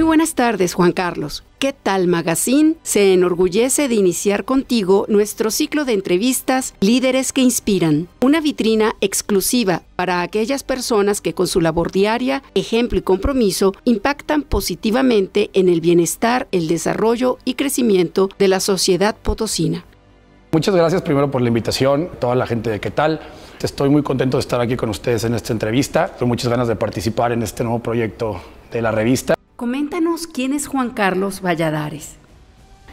Muy buenas tardes, Juan Carlos. ¿Qué tal Magazine? Se enorgullece de iniciar contigo nuestro ciclo de entrevistas Líderes que Inspiran, una vitrina exclusiva para aquellas personas que con su labor diaria, ejemplo y compromiso impactan positivamente en el bienestar, el desarrollo y crecimiento de la sociedad potosina. Muchas gracias primero por la invitación, toda la gente de qué tal. Estoy muy contento de estar aquí con ustedes en esta entrevista. Tengo muchas ganas de participar en este nuevo proyecto de la revista. Coméntanos quién es Juan Carlos Valladares.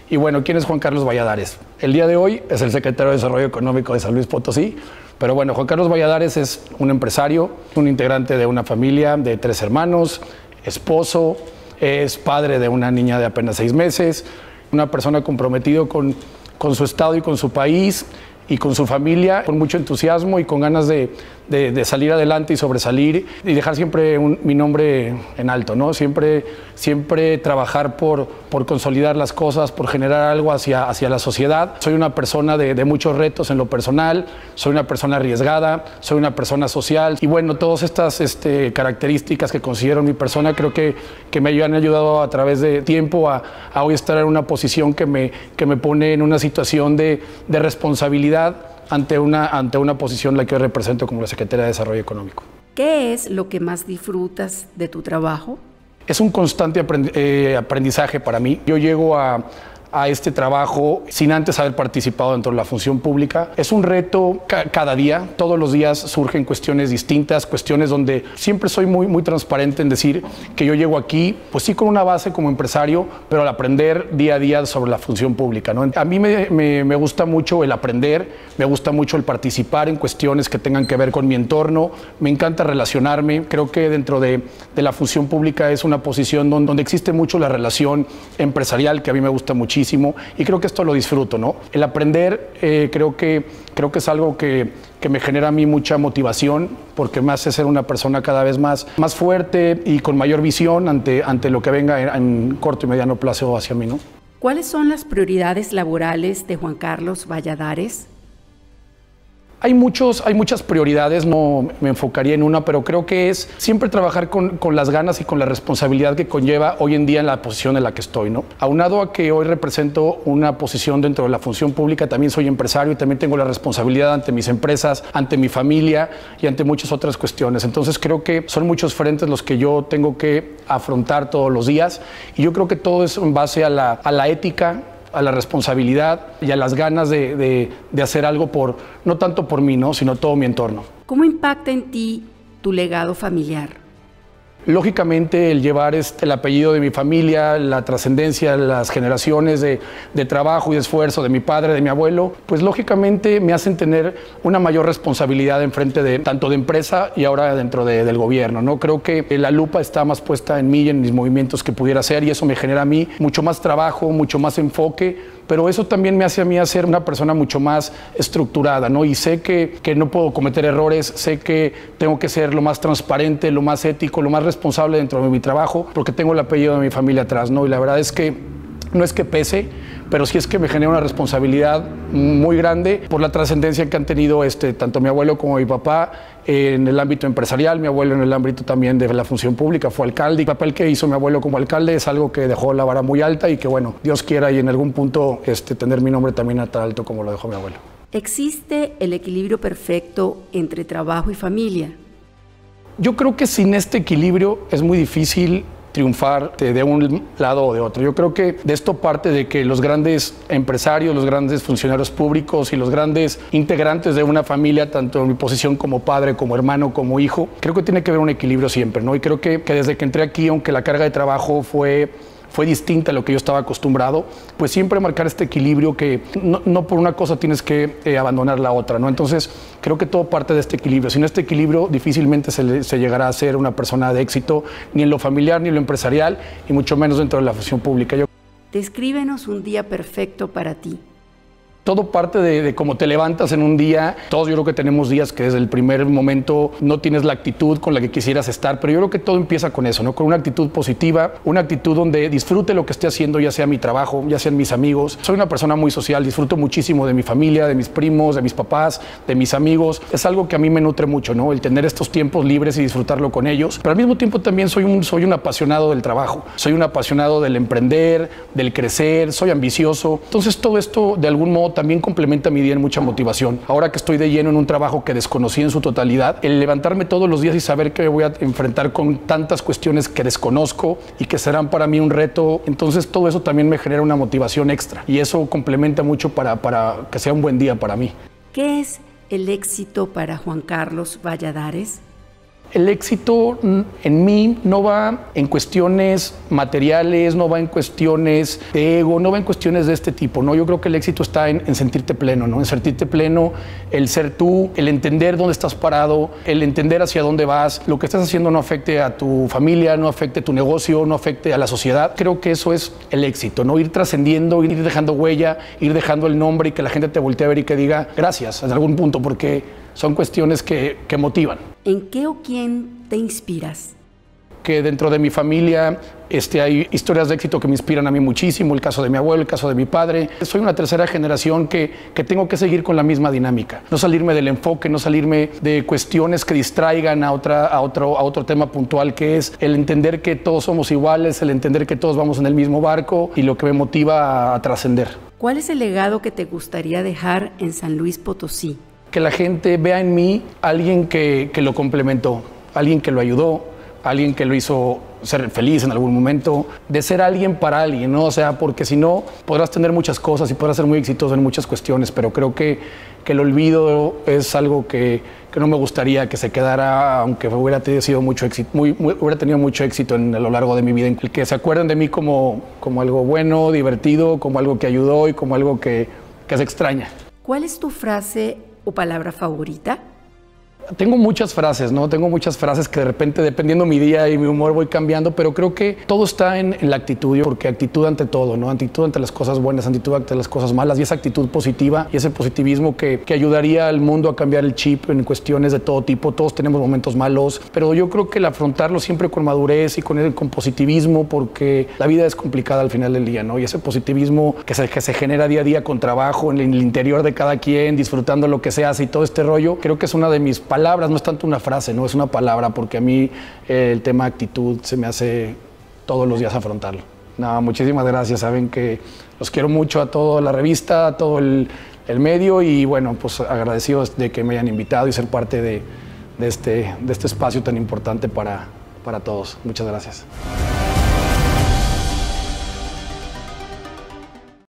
Y bueno, ¿quién es Juan Carlos Valladares? El día de hoy es el secretario de Desarrollo Económico de San Luis Potosí, pero bueno, Juan Carlos Valladares es un empresario, un integrante de una familia de tres hermanos, esposo, es padre de una niña de apenas seis meses, una persona comprometido con, con su estado y con su país y con su familia, con mucho entusiasmo y con ganas de, de, salir adelante y sobresalir y dejar siempre mi nombre en alto, ¿no? Siempre, siempre trabajar por, por consolidar las cosas, por generar algo hacia, hacia la sociedad. Soy una persona de, de muchos retos en lo personal, soy una persona arriesgada, soy una persona social y bueno, todas estas este, características que considero mi persona creo que, que me han ayudado a través de tiempo a, a hoy estar en una posición que me, que me pone en una situación de, de responsabilidad ante una, ante una posición la que yo represento como la Secretaría de Desarrollo Económico. ¿Qué es lo que más disfrutas de tu trabajo? Es un constante eh, aprendizaje para mí. Yo llego a, a este trabajo sin antes haber participado dentro de la función pública. Es un reto cada día, todos los días surgen cuestiones distintas, cuestiones donde siempre soy muy, muy transparente en decir que yo llego aquí, pues sí con una base como empresario, pero al aprender día a día sobre la función pública. ¿no? A mí me, me, gusta mucho el aprender, me gusta mucho el participar en cuestiones que tengan que ver con mi entorno, me encanta relacionarme, creo que dentro de, de la función pública es una posición donde, donde existe mucho la relación empresarial que a mí me gusta muchísimo y creo que esto lo disfruto, ¿no? El aprender eh, creo, que, creo que es algo que, que, me genera a mí mucha motivación porque me hace ser una persona cada vez más, más fuerte y con mayor visión ante, ante lo que venga en, en corto y mediano plazo hacia mí, ¿no? ¿Cuáles son las prioridades laborales de Juan Carlos Valladares? Hay, muchos, hay muchas prioridades, no me enfocaría en una, pero creo que es siempre trabajar con, con, las ganas y con la responsabilidad que conlleva hoy en día en la posición en la que estoy. ¿no? Aunado a que hoy represento una posición dentro de la función pública, también soy empresario y también tengo la responsabilidad ante mis empresas, ante mi familia y ante muchas otras cuestiones. Entonces creo que son muchos frentes los que yo tengo que afrontar todos los días y yo creo que todo es en base a la, a la ética a la responsabilidad y a las ganas de, de, hacer algo por, no tanto por mí, ¿no? sino todo mi entorno. ¿Cómo impacta en ti tu legado familiar? Lógicamente el llevar este, el apellido de mi familia, la trascendencia, las generaciones de, trabajo y de esfuerzo de mi padre, de mi abuelo, pues lógicamente me hacen tener una mayor responsabilidad en frente de tanto de empresa y ahora dentro de, del gobierno. ¿no? Creo que la lupa está más puesta en mí y en mis movimientos que pudiera hacer y eso me genera a mí mucho más trabajo, mucho más enfoque pero eso también me hace a mí ser una persona mucho más estructurada, ¿no? Y sé que, que, no puedo cometer errores, sé que tengo que ser lo más transparente, lo más ético, lo más responsable dentro de mi trabajo, porque tengo el apellido de mi familia atrás, ¿no? Y la verdad es que no es que pese, pero sí es que me genera una responsabilidad muy grande por la trascendencia que han tenido este, tanto mi abuelo como mi papá en el ámbito empresarial, mi abuelo en el ámbito también de la función pública, fue alcalde. El papel que hizo mi abuelo como alcalde es algo que dejó la vara muy alta y que, bueno, Dios quiera y en algún punto este, tener mi nombre también tan alto como lo dejó mi abuelo. ¿Existe el equilibrio perfecto entre trabajo y familia? Yo creo que sin este equilibrio es muy difícil triunfar de un lado o de otro. Yo creo que de esto parte de que los grandes empresarios, los grandes funcionarios públicos y los grandes integrantes de una familia, tanto en mi posición como padre, como hermano, como hijo, creo que tiene que haber un equilibrio siempre, ¿no? Y creo que, que desde que entré aquí, aunque la carga de trabajo fue fue distinta a lo que yo estaba acostumbrado, pues siempre marcar este equilibrio que no, por una cosa tienes que eh, abandonar la otra, ¿no? Entonces, creo que todo parte de este equilibrio. Sin este equilibrio, difícilmente se, se, llegará a ser una persona de éxito, ni en lo familiar, ni en lo empresarial, y mucho menos dentro de la función pública. Yo... Descríbenos un día perfecto para ti. Todo parte de, cómo te levantas en un día. Todos yo creo que tenemos días que desde el primer momento no tienes la actitud con la que quisieras estar, pero yo creo que todo empieza con eso, ¿no? Con una actitud positiva, una actitud donde disfrute lo que esté haciendo, ya sea mi trabajo, ya sean mis amigos. Soy una persona muy social, disfruto muchísimo de mi familia, de mis primos, de mis papás, de mis amigos. Es algo que a mí me nutre mucho, ¿no? El tener estos tiempos libres y disfrutarlo con ellos. Pero al mismo tiempo también soy un, soy un apasionado del trabajo, soy un apasionado del emprender, del crecer, soy ambicioso. Entonces todo esto de algún modo también complementa mi día en mucha motivación. Ahora que estoy de lleno en un trabajo que desconocí en su totalidad, el levantarme todos los días y saber que voy a enfrentar con tantas cuestiones que desconozco y que serán para mí un reto, entonces todo eso también me genera una motivación extra y eso complementa mucho para, para que sea un buen día para mí. ¿Qué es el éxito para Juan Carlos Valladares? El éxito en mí no va en cuestiones materiales, no va en cuestiones de ego, no va en cuestiones de este tipo, ¿no? Yo creo que el éxito está en, sentirte pleno, ¿no? En sentirte pleno, el ser tú, el entender dónde estás parado, el entender hacia dónde vas, lo que estás haciendo no afecte a tu familia, no afecte a tu negocio, no afecte a la sociedad. Creo que eso es el éxito, ¿no? Ir trascendiendo, ir dejando huella, ir dejando el nombre y que la gente te voltee a ver y que diga gracias en algún punto, porque son cuestiones que, que motivan. ¿En qué o quién te inspiras? que dentro de mi familia este, hay historias de éxito que me inspiran a mí muchísimo, el caso de mi abuelo, el caso de mi padre. Soy una tercera generación que, que, tengo que seguir con la misma dinámica, no salirme del enfoque, no salirme de cuestiones que distraigan a, otra, a, otro, a otro tema puntual, que es el entender que todos somos iguales, el entender que todos vamos en el mismo barco y lo que me motiva a, a trascender. ¿Cuál es el legado que te gustaría dejar en San Luis Potosí? Que la gente vea en mí alguien que, que, lo complementó, alguien que lo ayudó, alguien que lo hizo ser feliz en algún momento, de ser alguien para alguien, ¿no? O sea, porque si no, podrás tener muchas cosas y podrás ser muy exitoso en muchas cuestiones, pero creo que, que el olvido es algo que, que, no me gustaría que se quedara, aunque hubiera tenido, sido mucho éxito, hubiera tenido mucho éxito en, a lo largo de mi vida, el que se acuerden de mí como, como algo bueno, divertido, como algo que ayudó y como algo que, que se extraña. ¿Cuál es tu frase o palabra favorita? Tengo muchas frases, ¿no? Tengo muchas frases que de repente, dependiendo mi día y mi humor, voy cambiando, pero creo que todo está en, la actitud, porque actitud ante todo, ¿no? Actitud ante las cosas buenas, actitud ante las cosas malas, y esa actitud positiva y ese positivismo que, que ayudaría al mundo a cambiar el chip en cuestiones de todo tipo. Todos tenemos momentos malos, pero yo creo que el afrontarlo siempre con madurez y con, con positivismo, porque la vida es complicada al final del día, ¿no? Y ese positivismo que se, que se genera día a día con trabajo en el interior de cada quien, disfrutando lo que se hace y todo este rollo, creo que es una de mis palabras, no es tanto una frase, no es una palabra, porque a mí eh, el tema actitud se me hace todos los días afrontarlo. No, muchísimas gracias, saben que los quiero mucho a toda la revista, a todo el, el medio y bueno, pues agradecidos de que me hayan invitado y ser parte de, de, este, de este espacio tan importante para, para todos. Muchas gracias.